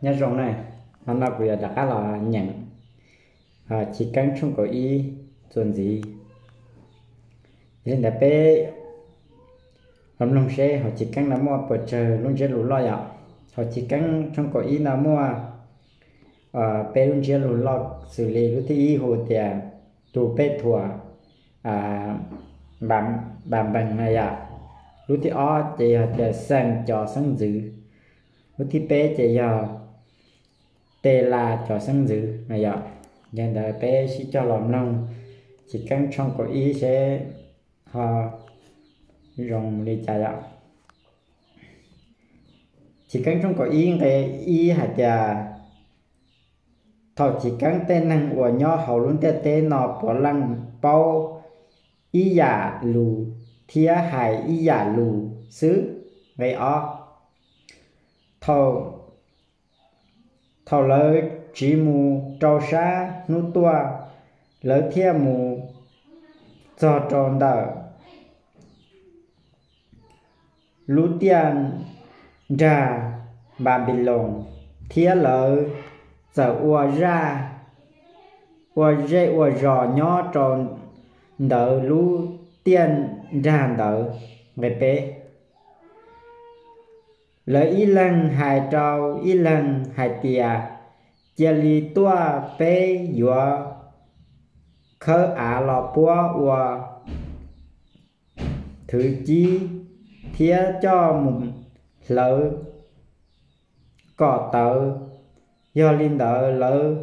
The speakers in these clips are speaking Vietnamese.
nhớ rong này nó nó cũng đã là nhận à ờ, chỉ cần trong có ý chuẩn gì. Nên là bé hôm nông xe họ chỉ cần là mua bờ trời luôn chơi lũ lo ạ. Họ chỉ cần trong có ý là mua à bé luôn chơi lũ lo xử lý à, lúc thì hồ tiền tụ bé thua à bạn bạn bằng này ạ. Lũ thì ó thì ờ, sẽ sang cho sang giữ. Lũ thì bé thì giờ tê là cho sáng dữ này ạ, nhân là bé chỉ cho lòng nông chỉ cần trong có ý sẽ họ dùng đi chạy ạ. Chỉ cần trong có ý cái ý hạt là thọ chỉ cần tên năng của nhau hầu luôn tên tên nó bỏ lăng bao. Ý giả lù, thia hải ý giả lù xứ. Vậy ó thọ thảo lỡ chỉ mù trâu sa nút tua lỡ thia mù cho tròn đỡ. Lũ tiền ra bà bị lồng thia lỡ giờ ua ra. Ua dễ ua rò nhỏ tròn, đỡ lũ tiền ra đỡ. Về bé lỡ y lần hai trâu y lần hai tia chia li tua bé dùa khơ ả lò búa ua. Thứ chi thía cho một lỡ cỏ tờ do linh đỡ lỡ,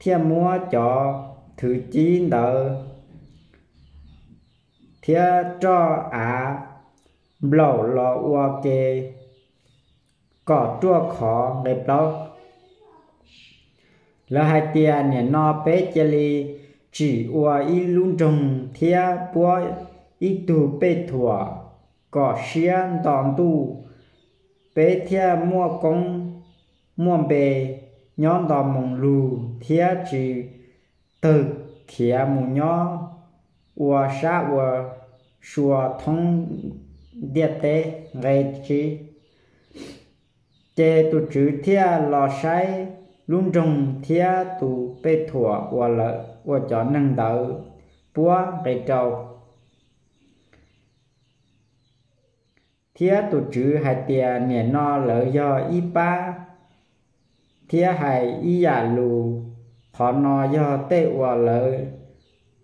thía mua cho thứ chi đỡ. Thía cho ả blow lò ua kê có chua khó, đẹp đâu là hai tia nè no bé chê li chỉ ua y lung trùng thia bua y tu bê thua có xiên đòn tu, bé thia mua công mua bê nhóm đòn mong lù, thia chỉ từ khía mù nhó. Ua sa ua xua thông địa tế, ngay chỉ chế tu chữ thia lò sai luôn trồng thia tu bê thua và lợi và cho năng đỡ, búa bê trâu thía tu chữ hai tia nè no lợi do y ba thía hai y giả lù họ no do tê và lợi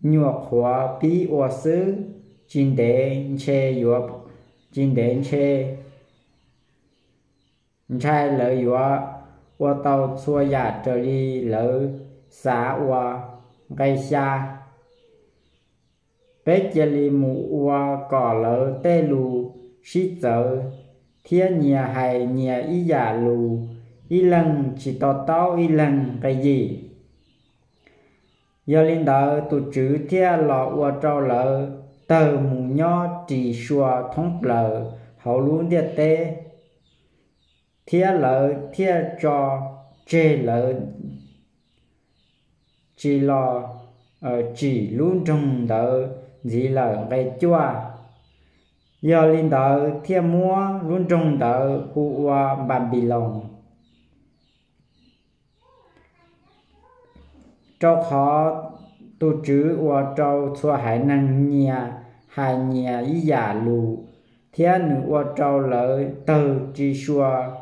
nhuộc hóa bí và sư chín đế chê yuộc, chín đế chê chai lỡ yuộc ua tàu xua giả trở đi lỡ xá ua gây xa bế chê li mù ua cỏ lỡ tê lù xí giờ thiên nhà hay nhà y giả lù y lần chỉ to tao y lần cái gì? Do linh đạo tụ chữ thiên lọ ua trâu lỡ tờ mù nho chỉ xua thông lỡ hậu luôn địa tê thiên ờ, lợ thiên cho chê lợ chỉ lo ở chỉ luôn trong đỡ gì là cái chua giờ linh đỡ thiên mua luôn trong đỡ hụ hoa bàn bì lòng cho khó, tu chữ hoa trâu xua hải năng nhà hải nhà ý giả lù. Thiên nữ hoa trâu lợi, từ chi xua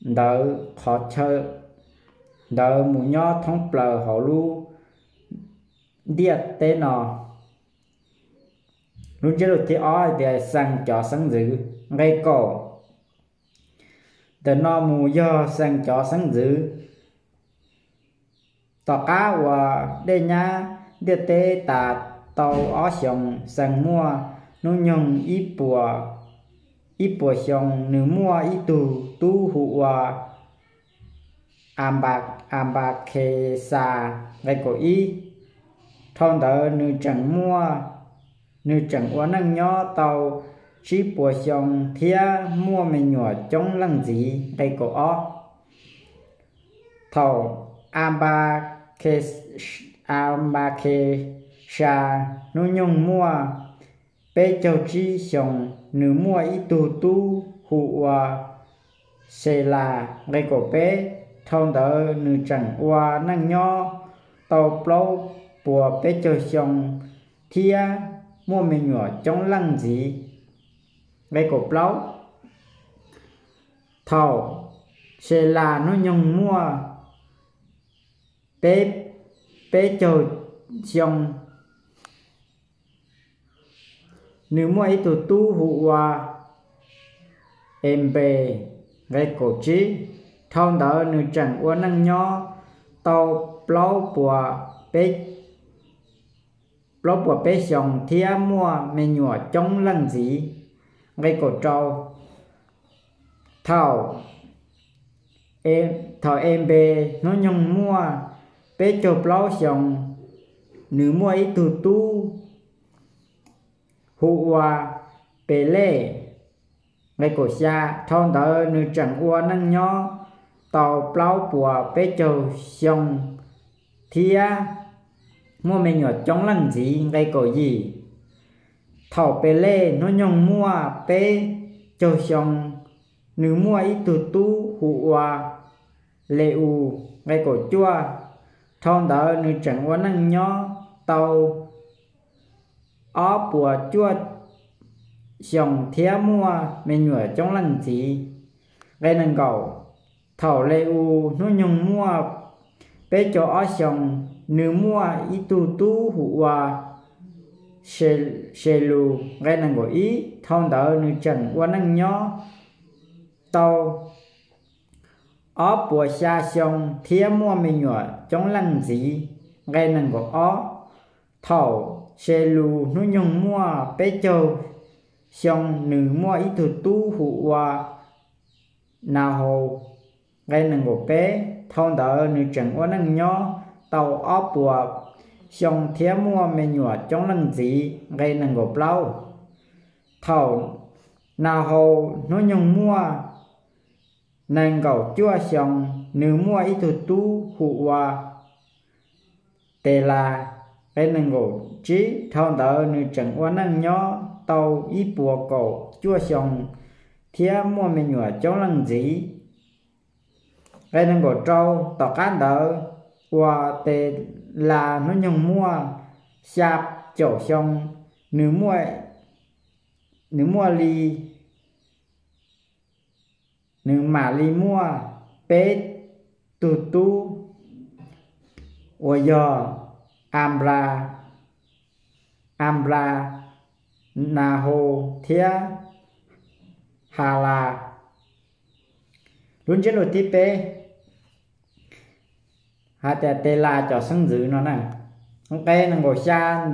đỡ khó chơi đỡ mù nho thông bờ họ lu. Điệt tế nọ lúc chế thì ó để sang cho sang giữ ngay cổ. Từ nó mù do sang cho sang giữ tỏ cá và đê nhá. Điệt tê tà tàu ó xong sang mua. Nó nhung ít bùa. Ít bùa xong nửa mua ít tù tu hụ và amba bạc am bạc sa ngay cổ i thon đỡ nữ chẳng mua, nữ chẳng quá năng nhỏ tàu chỉ bùa xong thia mua mình nhỏ chống lăng gì đây cổ o. Thầu amba ke amba ke sa nu nhung mua, bê châu chi xong nữ mua ít tu tu hụ sẽ là ngay cổ bé thông đỡ, nữ chẳng qua năng nho, tàu plau bùa bé cho xong thia, mua mình nhỏ trong lăng gì ngay cổ plau thầu sẽ là nó nhung mua bé bé cho xong nếu mua ít tu hụ hòa, em về gây cổ trí. Thông đỡ nữ chẳng uốn năng nho tàu plau bùa bế plau bùa bế dòng thia mua mê nhùa trong lăng gì gây cổ trâu. Thảo em thảo em bê nó nhung mua. Bế cho plau dòng nữ mua ít tu. Tu hụ hòa lê ngay cổ xa, thôn tờ nữ chẳng qua năng nhó, tàu plau bùa bế châu xong thia. Mua mẹ nhỏ trong lần gì ngay cổ gì thảo bế lê, nó nhong mua bế châu xong nữ mua ít tu tu hụ hòa lê u ngay cổ chua. Thôn tờ nữ chẳng qua năng nhó, tàu ó bùa chua xong thía mua mình ngửa trong lần gì gây nên cầu thầu lê u nó nhung mua bé cho ở xong nữ mua ít tu tu hụ hòa xe xe lù gây nên gọi ý thông đỡ nữ trần qua năng nhó. Tàu ở bùa xa xong thía mua mình ngửa trong lần gì gây nên gọi ó thầu xe lù nó nhung mua bé cho xong nữ mua ít tu tu hụ hòa, nào hồ gây nâng gỗ bé thông tờ nữ chẳng có nâng nhỏ tàu ốp bùa. Xong thế mua mê nhùa trong nâng gì gây nâng gỗ lâu thầu nào hồ, nó nhung mua. Nàng cầu chua xong, nữ mua ít tu tu hụ hòa. Tề là cái nâng gỗ trí thông tờ nữ chẳng có nâng nhỏ tàu y bùa cầu chua xong thía mua mình nhựa cháu lần gì cái năng cổ trâu, tỏ cán đỡ qua tề là nó nhung mua, sạp chỗ xong nữ mua nữ mua ly, nữ mà ly mua, bế tu tu và giờ ambra ambra na ho thia hà là. Luôn chế độ tiếp bê. Hà tè tê là cho sân dữ nó nè. Ok, cây nó ngồi xa.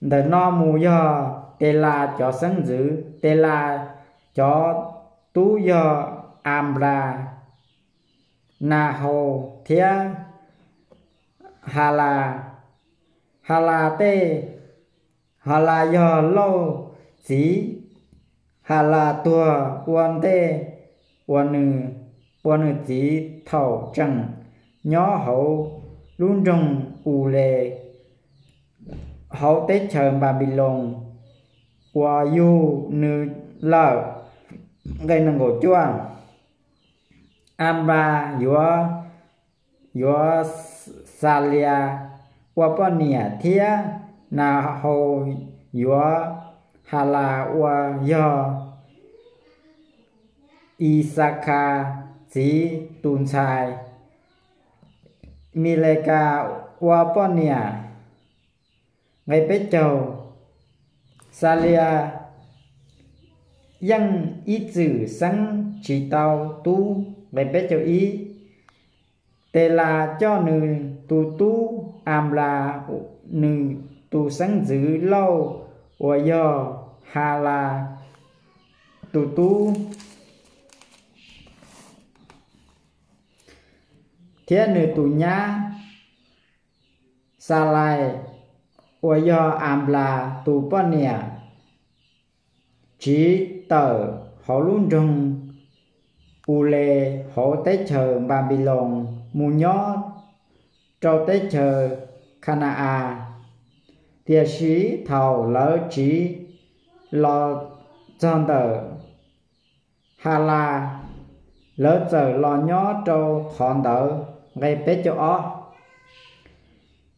Đờ no mù do tê là cho sân dữ tê là cho tú do am ra na hồ thia hà là. Hà là tê hà la yo lâu chỉ hà là tua quan tê quan nữ quan nữ chỉ thầu chẳng nhỏ hậu luôn trong u lệ. Hậu tết chờ Babylon qua yu nữ lợ. Gây nâng cổ chua. Amba yua yua Salia qua Ponia thia na ho yua hala wa yo. Isaka chỉ tun chai. Mileka wa ponia. Ngày bế châu Salia yang ý chữ sang chỉ tao tu. Ngày bế châu y, tê là cho nữ tu tu am là nữ tu sáng giữ lâu và giờ hà là. Tu tu thế nữ tu nhá. Sa lại và giờ am là tu bát nè. Chỉ tờ họ luôn trong u lê họ tế chờ Babylon mù nhó. Trâu tế chờ Canaa địa sĩ thầu lỡ trí lo chân tờ hà la, lỡ giờ lo nhó, trâu, thọn tờ ngay bế cho ó.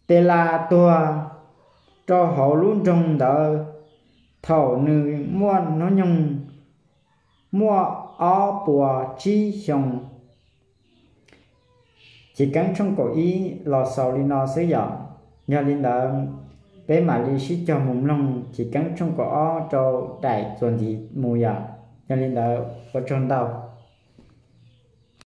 Tê la tua cho họ luôn trong tờ thầu nữ mua nó nhung, mua ó bùa chi xong chỉ cần trong cổ ý, lò sầu đi nó sử dụng nhờ linh đỡ bé mà li sĩ cho mồm lông chỉ cắn trong cỏ ó cho đại chuẩn gì mùi à. Cho nên đỡ có trong đầu